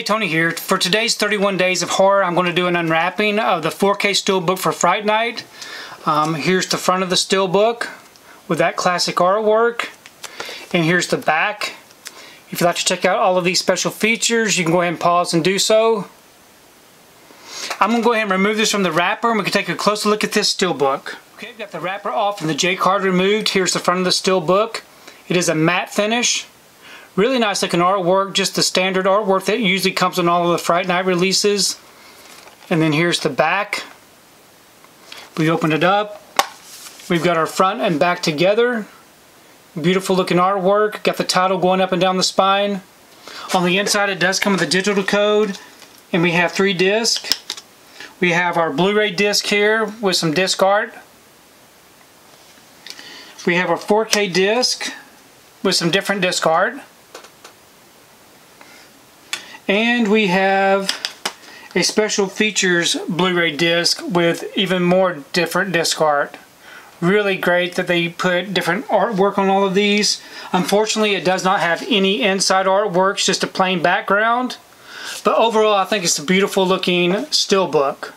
Hey, Tony here. For today's 31 Days of Horror, I'm going to do an unwrapping of the 4K Steelbook for Fright Night. Um, here's the front of the Steelbook with that classic artwork. And here's the back. If you'd like to check out all of these special features, you can go ahead and pause and do so. I'm going to go ahead and remove this from the wrapper and we can take a closer look at this Steelbook. Okay, I've got the wrapper off and the J card removed. Here's the front of the Steelbook. It is a matte finish. Really nice looking artwork, just the standard artwork that usually comes on all of the Fright Night releases. And then here's the back. We opened it up. We've got our front and back together. Beautiful looking artwork. Got the title going up and down the spine. On the inside it does come with a digital code. And we have three discs. We have our Blu-ray disc here with some disc art. We have our 4K disc with some different disc art. And we have a special features Blu-ray disc with even more different disc art. Really great that they put different artwork on all of these. Unfortunately, it does not have any inside artwork, just a plain background. But overall, I think it's a beautiful looking steelbook.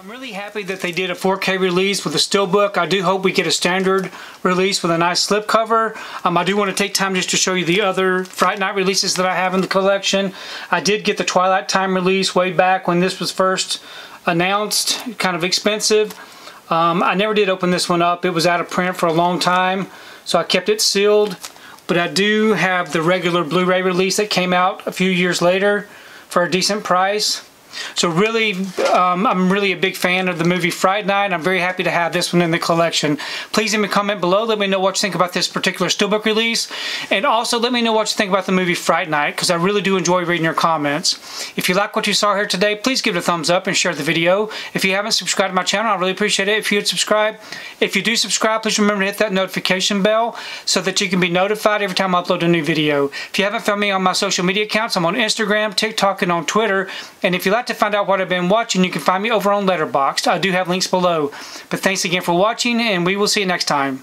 I'm really happy that they did a 4K release with a steelbook. I do hope we get a standard release with a nice slipcover. Um, I do want to take time just to show you the other Fright Night releases that I have in the collection. I did get the Twilight Time release way back when this was first announced, kind of expensive. Um, I never did open this one up. It was out of print for a long time, so I kept it sealed. But I do have the regular Blu-ray release that came out a few years later for a decent price. So really, um, I'm really a big fan of the movie Fright Night. I'm very happy to have this one in the collection. Please leave me a comment below. Let me know what you think about this particular steelbook release. And also let me know what you think about the movie Fright Night because I really do enjoy reading your comments. If you like what you saw here today, please give it a thumbs up and share the video. If you haven't subscribed to my channel, I really appreciate it if you would subscribe. If you do subscribe, please remember to hit that notification bell so that you can be notified every time I upload a new video. If you haven't found me on my social media accounts, I'm on Instagram, TikTok, and on Twitter. And if you like to find out what I've been watching, you can find me over on Letterboxd. I do have links below. But thanks again for watching, and we will see you next time.